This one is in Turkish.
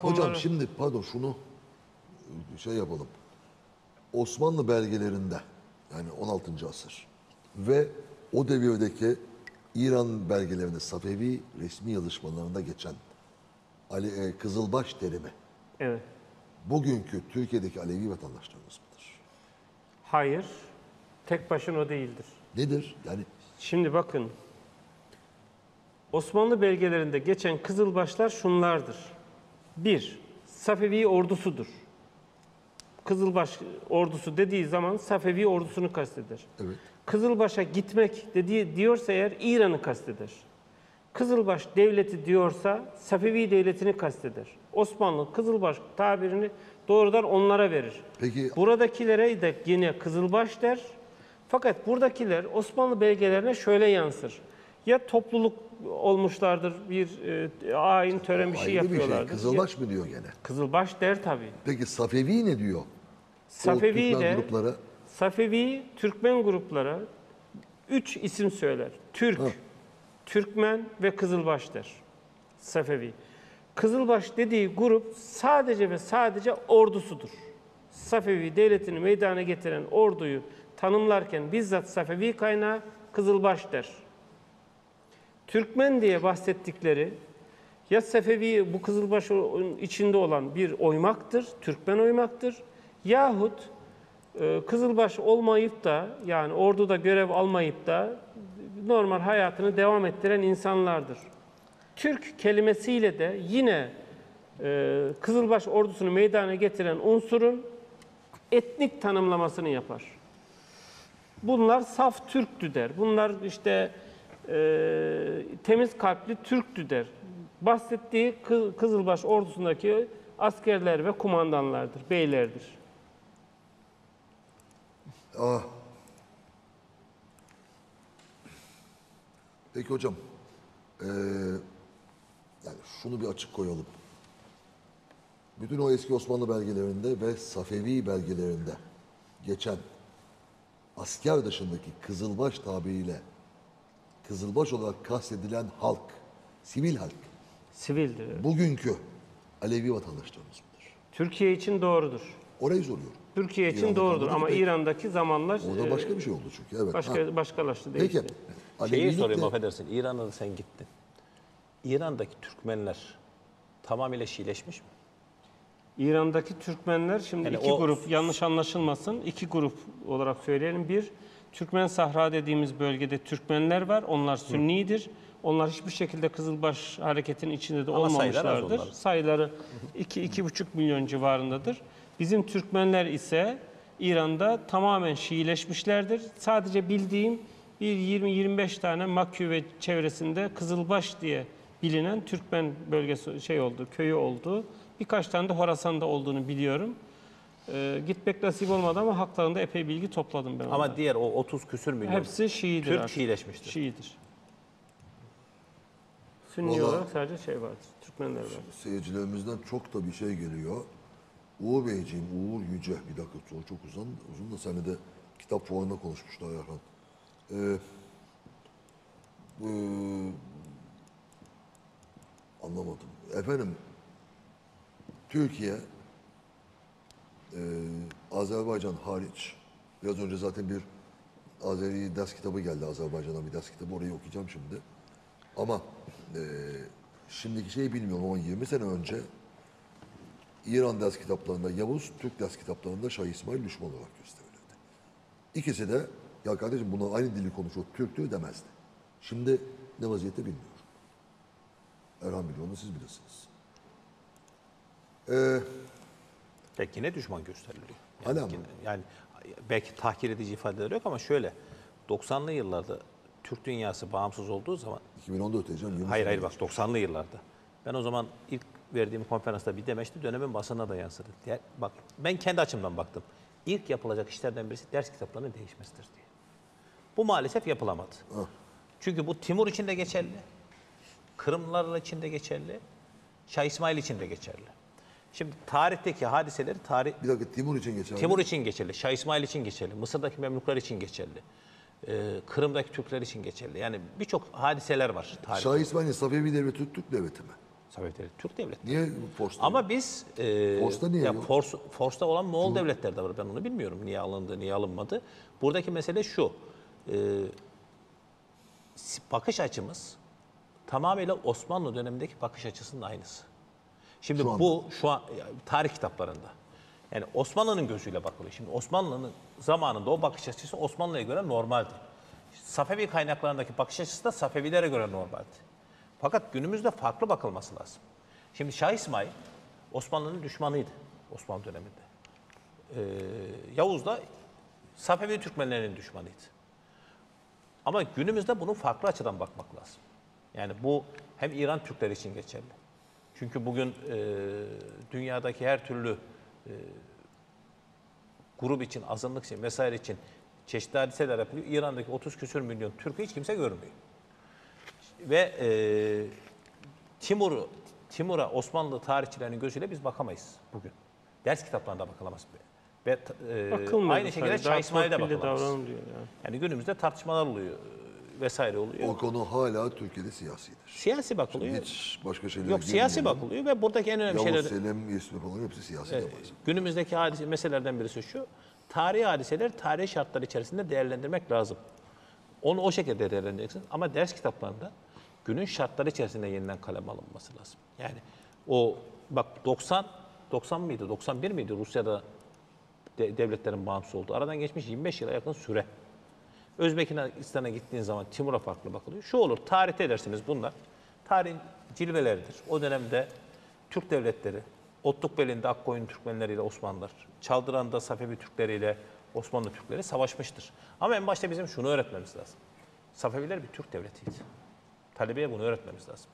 Hocam Bunları- şimdi pardon şunu şey yapalım. Osmanlı belgelerinde yani 16. asır ve o devirdeki İran belgelerinde Safevi resmi yazışmalarında geçen Ali, e, Kızılbaş terimi Evet. bugünkü Türkiye'deki Alevi vatandaşlarımız mıdır? Hayır. Tek başına o değildir. Nedir? Yani Şimdi bakın. Osmanlı belgelerinde geçen kızılbaşlar şunlardır. Bir, Safevi ordusudur. Kızılbaş ordusu dediği zaman Safevi ordusunu kasteder. evet. Kızılbaş'a gitmek dediği diyorsa eğer İran'ı kasteder. Kızılbaş devleti diyorsa Safevi devletini kasteder. Osmanlı Kızılbaş tabirini doğrudan onlara verir. Peki Buradakilere de yine Kızılbaş der. Fakat buradakiler Osmanlı belgelerine şöyle yansır. Ya topluluk olmuşlardır, bir e, ayin, tören bir şey ayrı bir şey. yapıyorlardır. Kızılbaş mı diyor gene? Kızılbaş der tabii. Peki Safevi ne diyor? Safevi Türkmen de gruplara Safevi Türkmen gruplara üç isim söyler. Türk, Ha. Türkmen ve Kızılbaş der. Safevi. Kızılbaş dediği grup sadece ve sadece ordusudur. Safevi devletini meydana getiren orduyu tanımlarken bizzat Safevi kaynağı Kızılbaş der. Türkmen diye bahsettikleri ya Sefevi bu Kızılbaş'ın içinde olan bir oymaktır, Türkmen oymaktır. Yahut e, Kızılbaş olmayıp da yani orduda görev almayıp da normal hayatını devam ettiren insanlardır. Türk kelimesiyle de yine e, Kızılbaş ordusunu meydana getiren unsurun etnik tanımlamasını yapar. Bunlar saf Türktü der. Bunlar işte e, temiz kalpli Türktü der. Bahsettiği Kı- Kızılbaş ordusundaki askerler ve kumandanlardır, beylerdir. Ah. Peki hocam, eee, yani şunu bir açık koyalım. Bütün o eski Osmanlı belgelerinde ve Safevi belgelerinde geçen asker dışındaki Kızılbaş tabiriyle Kızılbaş olarak kastedilen halk, sivil halk, Sivildir. evet. bugünkü Alevi vatandaşlarımız mıdır? Türkiye için doğrudur. Orayı soruyorum. Türkiye için İran'da doğrudur ama peki. İran'daki zamanlar Orada e, başka bir şey oldu çünkü. Evet. başka ha. başkalaştı Peki. değişti. Şeyi Alevilik sorayım de- affedersin. İran'a da sen gittin. İran'daki Türkmenler tamamıyla Şiileşmiş mi? İran'daki Türkmenler şimdi Yani iki o- grup yanlış anlaşılmasın iki grup olarak söyleyelim. Bir Türkmen Sahra dediğimiz bölgede Türkmenler var. Onlar Sünnidir. Onlar hiçbir şekilde Kızılbaş hareketinin içinde de Ama sayılar olmamışlardır. onların. Sayıları 2-2,5 milyon civarındadır. Bizim Türkmenler ise İran'da tamamen Şiileşmişlerdir. Sadece bildiğim bir 20-25 tane Makü ve çevresinde Kızılbaş diye bilinen Türkmen bölgesi şey oldu, köyü oldu. Birkaç tane de Horasan'da olduğunu biliyorum. Ee, gitmek nasip olmadı ama haklarında epey bilgi topladım ben. Ama ondan. diğer o 30 küsür milyon hepsi Şiidir. Türk artık. Şiileşmiştir. Şiidir. Sünni Vallahi- olarak sadece şey vardır. Türkmenler var. Seyircilerimizden çok da bir şey geliyor. Uğur Beyciğim, Uğur Yüce. Bir dakika soru çok uzun. Uzun da seninle de kitap fuarında konuşmuşlar Erhan. Ee, ee, anlamadım. Efendim, Türkiye, ee, Azerbaycan hariç, biraz önce zaten bir Azeri ders kitabı geldi Azerbaycan'a bir ders kitabı. Orayı okuyacağım şimdi. Ama ee, şimdiki şeyi bilmiyorum ama 20 sene önce İran ders kitaplarında Yavuz, Türk ders kitaplarında Şah İsmail düşman olarak gösterilirdi. İkisi de ya kardeşim bunlar aynı dili konuşuyor, Türktür demezdi. Şimdi ne vaziyette bilmiyorum. Erhan biliyor onu siz bilirsiniz. Ee, Belki yine düşman gösteriliyor. Hala mı? yani belki tahkir edici ifadeler yok ama şöyle 90'lı yıllarda Türk dünyası bağımsız olduğu zaman 2014 diyeceğim. 20 hayır hayır bak 90'lı yıllarda. Ben o zaman ilk verdiğim konferansta bir demeçti dönemin basına da yansıdı. Ya, bak ben kendi açımdan baktım. İlk yapılacak işlerden birisi ders kitaplarının değişmesidir diye. Bu maalesef yapılamadı. Çünkü bu Timur için de geçerli. Kırımlılar için de geçerli. Şah İsmail için de geçerli. Şimdi tarihteki hadiseleri tarih Bir dakika Timur için geçer. Timur için geçerli, Şah İsmail için geçerli, Mısır'daki Memluklar için geçerli, ee, Kırım'daki Türkler için geçerli. Yani birçok hadiseler var tarihte. Şah İsmail'in Safevi devleti Türk devleti mi? Safevileri Türk devleti. Niye Fors'ta? Ama biz e, Fors'ta niye ya yok? Fors, Fors'ta olan Moğol devletleri de var. Ben onu bilmiyorum. Niye alındı, niye alınmadı. Buradaki mesele şu. E, bakış açımız tamamıyla Osmanlı dönemindeki bakış açısının aynısı. Şimdi Şu anda. bu şu an tarih kitaplarında. Yani Osmanlı'nın gözüyle bakılıyor. Şimdi Osmanlı'nın zamanında o bakış açısı Osmanlı'ya göre normaldi. Safevi kaynaklarındaki bakış açısı da Safevilere göre normaldi. Fakat günümüzde farklı bakılması lazım. Şimdi Şah İsmail Osmanlı'nın düşmanıydı Osmanlı döneminde. Ee, Yavuz da Safevi Türkmenlerinin düşmanıydı. Ama günümüzde bunu farklı açıdan bakmak lazım. Yani bu hem İran Türkleri için geçerli. Çünkü bugün e, dünyadaki her türlü e, grup için, azınlık için vesaire için çeşitli hadiseler yapılıyor. İran'daki 30 küsür milyon Türk'ü hiç kimse görmüyor. Ve e, Timur'u, Timur'a Osmanlı tarihçilerinin gözüyle biz bakamayız bugün. Ders kitaplarında bakılamaz. Ve e, Bakılmıyor aynı şekilde Şah İsmail'e de torpilli bakılamaz. yani. Yani günümüzde tartışmalar oluyor vesaire oluyor. O konu hala Türkiye'de siyasidir. Siyasi bakılıyor. Hiç başka şeylere Yok siyasi girmeyelim. bakılıyor ve buradaki en önemli Yavuz şeyler Selim, İsmi falan hepsi siyasi evet. günümüzdeki hadise meselelerden birisi şu. Tarihi hadiseler tarihi şartlar içerisinde değerlendirmek lazım. Onu o şekilde değerlendireceksin ama ders kitaplarında günün şartları içerisinde yeniden kalem alınması lazım. Yani o bak 90 90 mıydı? 91 miydi Rusya'da de- devletlerin bağımsız olduğu? Aradan geçmiş 25 yıla yakın süre. Özbekistan'a gittiğin zaman Timur'a farklı bakılıyor. Şu olur, tarihte edersiniz bunlar. Tarihin cilveleridir. O dönemde Türk devletleri, Otlukbeli'nde Akkoyun Türkmenleriyle Osmanlılar, Çaldıran'da Safevi Türkleriyle Osmanlı Türkleri savaşmıştır. Ama en başta bizim şunu öğretmemiz lazım. Safeviler bir Türk devletiydi. Talebeye bunu öğretmemiz lazım.